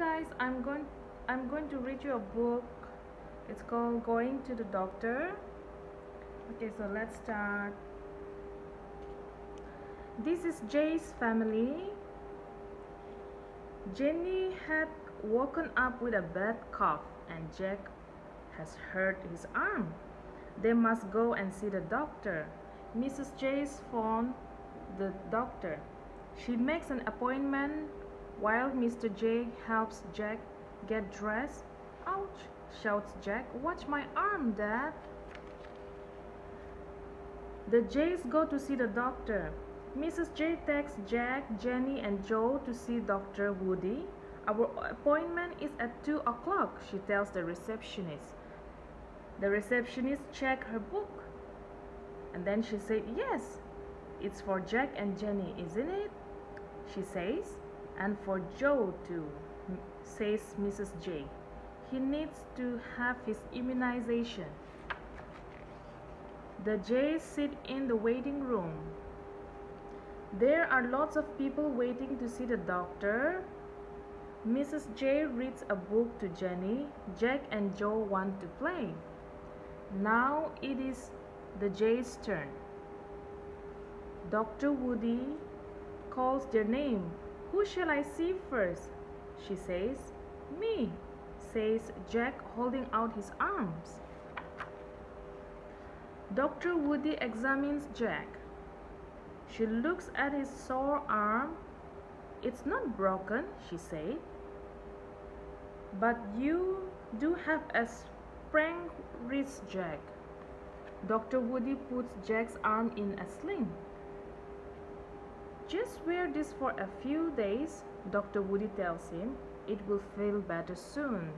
guys i'm going i'm going to read you a book. It's called going to the doctor. Okay so let's start. This is jay's family. Jenny had woken up with a bad cough and jack has hurt his arm. They must go and see the doctor. Mrs jay's phone the doctor. She makes an appointment while Mr. J helps Jack get dressed. Ouch, shouts Jack. Watch my arm, Dad. The Jays go to see the doctor. Mrs. J takes Jack, Jenny, and Joe to see Dr. Woody. Our appointment is at 2 o'clock, she tells the receptionist. The receptionist checks her book. And then she said, Yes, it's for Jack and Jenny, isn't it? She says and for Joe too, says Mrs. J. He needs to have his immunization. The Jays sit in the waiting room. There are lots of people waiting to see the doctor. Mrs. J reads a book to Jenny. Jack and Joe want to play. Now it is the Jay's turn. Dr. Woody calls their name who shall I see first? She says. Me, says Jack, holding out his arms. Dr. Woody examines Jack. She looks at his sore arm. It's not broken, she said. But you do have a sprained wrist, Jack. Dr. Woody puts Jack's arm in a sling. Just wear this for a few days, Dr. Woody tells him. It will feel better soon.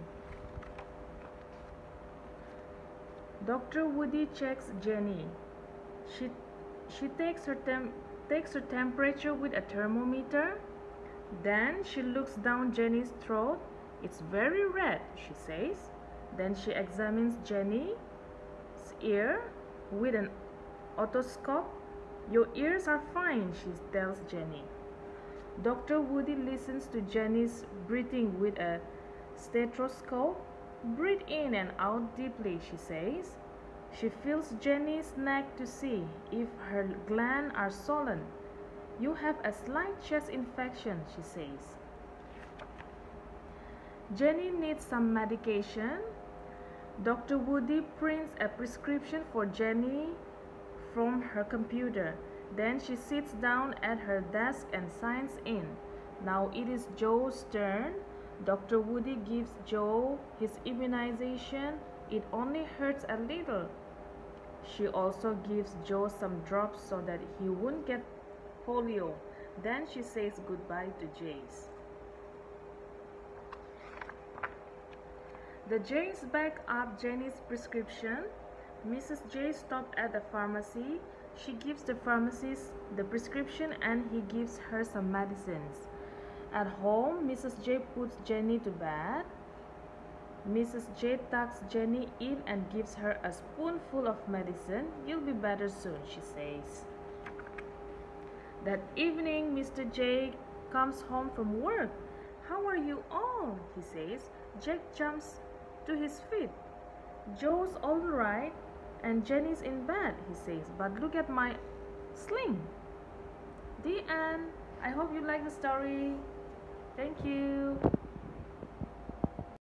Dr. Woody checks Jenny. She, she takes, her tem takes her temperature with a thermometer. Then she looks down Jenny's throat. It's very red, she says. Then she examines Jenny's ear with an otoscope your ears are fine, she tells Jenny. Dr. Woody listens to Jenny's breathing with a stethoscope. Breathe in and out deeply, she says. She feels Jenny's neck to see if her glands are swollen. You have a slight chest infection, she says. Jenny needs some medication. Dr. Woody prints a prescription for Jenny from her computer. Then she sits down at her desk and signs in. Now it is Joe's turn. Dr. Woody gives Joe his immunization. It only hurts a little. She also gives Joe some drops so that he won't get polio. Then she says goodbye to Jays. The Jays back up Jenny's prescription Mrs. J stopped at the pharmacy. She gives the pharmacist the prescription and he gives her some medicines. At home, Mrs. J puts Jenny to bed. Mrs. J tucks Jenny in and gives her a spoonful of medicine. You'll be better soon, she says. That evening, Mr. J comes home from work. How are you all? he says. Jack jumps to his feet. Joe's all right. And Jenny's in bed, he says, but look at my sling. The end. I hope you like the story. Thank you.